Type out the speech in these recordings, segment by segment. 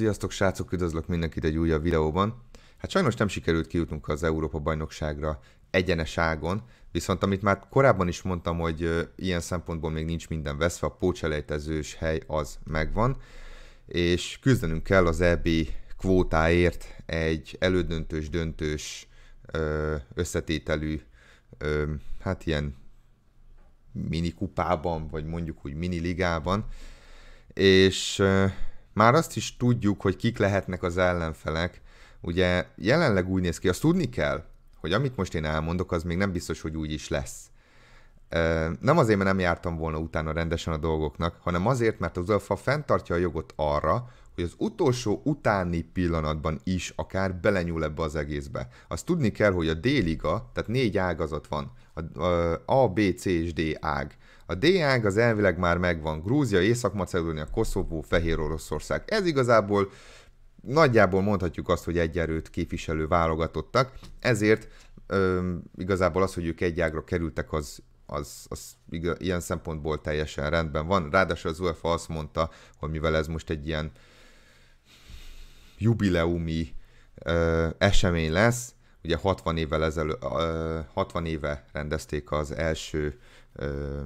Sziasztok srácok, üdvözlök mindenkit egy újabb videóban. Hát sajnos nem sikerült kijutnunk az Európa bajnokságra egyenes ágon, viszont amit már korábban is mondtam, hogy ilyen szempontból még nincs minden veszve, a pócselejtezős hely az megvan, és küzdenünk kell az EB kvótáért egy elődöntős, döntős ö, összetételű, hát ilyen mini kupában, vagy mondjuk úgy mini ligában, és már azt is tudjuk, hogy kik lehetnek az ellenfelek. Ugye jelenleg úgy néz ki, azt tudni kell, hogy amit most én elmondok, az még nem biztos, hogy úgy is lesz. Nem azért, mert nem jártam volna utána rendesen a dolgoknak, hanem azért, mert az UEFA fenntartja a jogot arra, hogy az utolsó utáni pillanatban is akár belenyúl ebbe az egészbe. Azt tudni kell, hogy a D-liga, tehát négy ágazat van, a A, B, C és D ág. A D ág az elvileg már megvan. Grúzia, Észak-Macedónia, Koszovó, Fehér Oroszország. Ez igazából nagyjából mondhatjuk azt, hogy egy erőt képviselő válogatottak, ezért ö, igazából az, hogy ők egy ágra kerültek, az, az, az ilyen szempontból teljesen rendben van. Ráadásul az UEFA azt mondta, hogy mivel ez most egy ilyen jubileumi ö, esemény lesz, ugye 60 évvel ezelő, ö, 60 éve rendezték az első ö,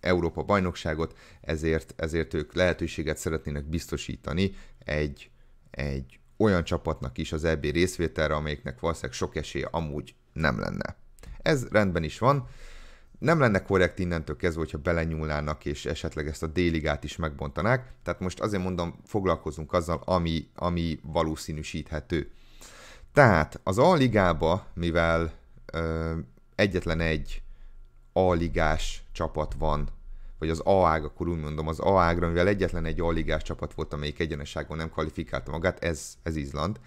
Európa bajnokságot, ezért, ezért ők lehetőséget szeretnének biztosítani egy, egy olyan csapatnak is az EB részvételre, amelyiknek valószínűleg sok esélye amúgy nem lenne. Ez rendben is van, nem lenne korrekt innentől kezdve, hogyha belenyúlnának, és esetleg ezt a déligát is megbontanák. Tehát most azért mondom, foglalkozunk azzal, ami, ami valószínűsíthető. Tehát az A-ligába, mivel ö, egyetlen egy A-ligás csapat van, vagy az A-ág, akkor úgy mondom, az A-ágra, mivel egyetlen egy A-ligás csapat volt, amelyik egyenesságon nem kvalifikálta magát, ez, ez Izland.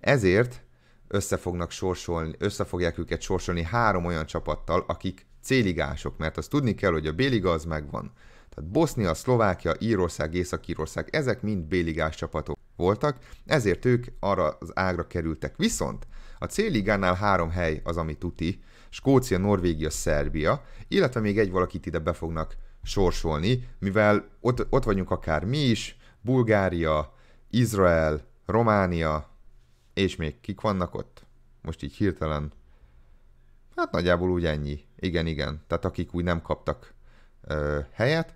Ezért össze fognak sorsolni, össze fogják őket sorsolni három olyan csapattal, akik C-ligások, mert azt tudni kell, hogy a B-liga az megvan. Tehát Bosznia, Szlovákia, Írország, Észak-Írország, ezek mind B-ligás csapatok voltak, ezért ők arra az ágra kerültek. Viszont a C-ligánál három hely az, ami tuti, Skócia, Norvégia, Szerbia, illetve még egy valakit ide be fognak sorsolni, mivel ott, ott vagyunk akár mi is, Bulgária, Izrael, Románia, és még kik vannak ott? Most így hirtelen. Hát nagyjából úgy ennyi. Igen, igen. Tehát akik úgy nem kaptak ö, helyet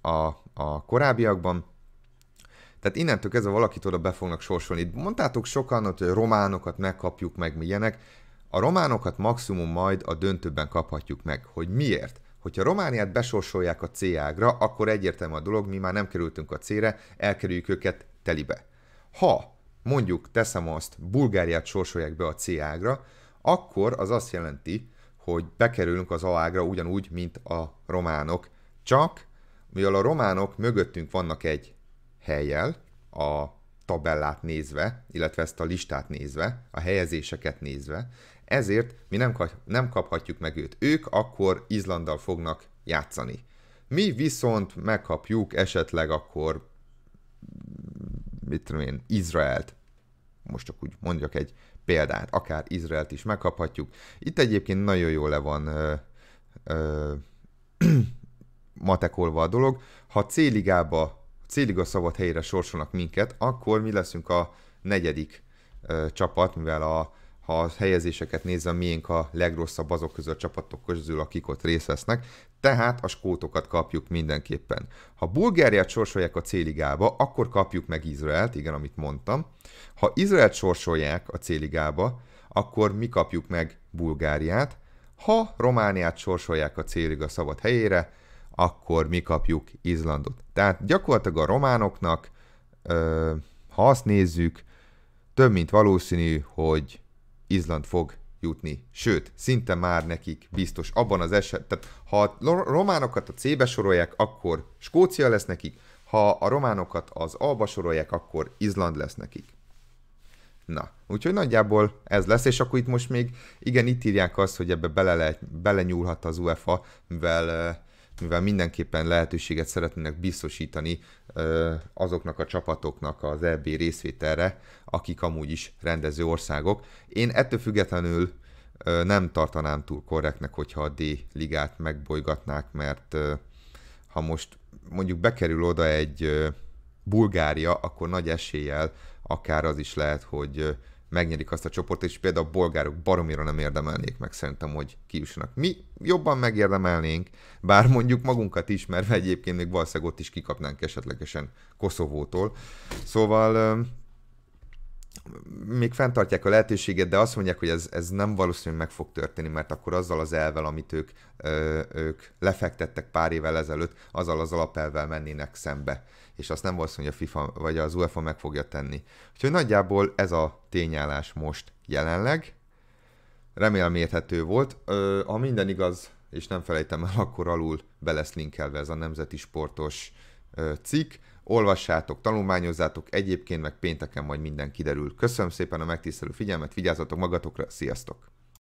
a, a korábbiakban. Tehát innentől kezdve valakit oda be fognak sorsolni. Mondtátok sokan, hogy románokat megkapjuk meg, milyenek. A románokat maximum majd a döntőben kaphatjuk meg. Hogy miért? Hogyha Romániát besorsolják a C ágra, akkor egyértelmű a dolog, mi már nem kerültünk a C-re, elkerüljük őket telibe. Ha mondjuk teszem azt, Bulgáriát sorsolják be a C ágra, akkor az azt jelenti, hogy bekerülünk az A ágra ugyanúgy, mint a románok. Csak, mivel a románok mögöttünk vannak egy helyjel, a tabellát nézve, illetve ezt a listát nézve, a helyezéseket nézve, ezért mi nem, nem kaphatjuk meg őt. Ők akkor Izlanddal fognak játszani. Mi viszont megkapjuk esetleg akkor mit tudom én, Izraelt. Most csak úgy mondjak egy példát, akár Izraelt is megkaphatjuk. Itt egyébként nagyon jól le van ö, ö, matekolva a dolog. Ha C-ligába, C-liga szabad helyre sorsolnak minket, akkor mi leszünk a negyedik ö, csapat, mivel a ha a helyezéseket nézem, miénk a legrosszabb azok közül a csapatok közül, akik ott részt vesznek, tehát a skótokat kapjuk mindenképpen. Ha Bulgáriát sorsolják a C-ligába, akkor kapjuk meg Izraelt, igen, amit mondtam. Ha Izraelt sorsolják a C-ligába, akkor mi kapjuk meg Bulgáriát. Ha Romániát sorsolják a C-liga szabad helyére, akkor mi kapjuk Izlandot. Tehát gyakorlatilag a románoknak, ha azt nézzük, több mint valószínű, hogy Izland fog jutni. Sőt, szinte már nekik biztos abban az eset, tehát ha a románokat a C-be sorolják, akkor Skócia lesz nekik, ha a románokat az A-ba sorolják, akkor Izland lesz nekik. Na, úgyhogy nagyjából ez lesz, és akkor itt most még, igen, itt írják azt, hogy ebbe bele lehet, belenyúlhat az UEFA, mivel mivel mindenképpen lehetőséget szeretnének biztosítani azoknak a csapatoknak az EB részvételre, akik amúgy is rendező országok. Én ettől függetlenül nem tartanám túl korrektnek, hogyha a D ligát megbolygatnák, mert ha most mondjuk bekerül oda egy Bulgária, akkor nagy eséllyel akár az is lehet, hogy megnyerik azt a csoportot, és például a bolgárok baromira nem érdemelnék meg szerintem, hogy kiussanak. Mi jobban megérdemelnénk, bár mondjuk magunkat ismerve egyébként még valószínűleg ott is kikapnánk esetlegesen Koszovótól. Szóval még fenntartják a lehetőséget, de azt mondják, hogy ez, ez nem valószínűleg meg fog történni, mert akkor azzal az elvel, amit ők, ö, ők lefektettek pár évvel ezelőtt, azzal az alapelvel mennének szembe. És azt nem valószínű, hogy a FIFA vagy az UEFA meg fogja tenni. Úgyhogy nagyjából ez a tényállás most jelenleg. Remélem érthető volt. Ö, ha minden igaz, és nem felejtem el, akkor alul be lesz linkelve ez a nemzeti sportos ö, cikk olvassátok, tanulmányozzátok, egyébként meg pénteken majd minden kiderül. Köszönöm szépen a megtisztelő figyelmet, vigyázzatok magatokra, sziasztok!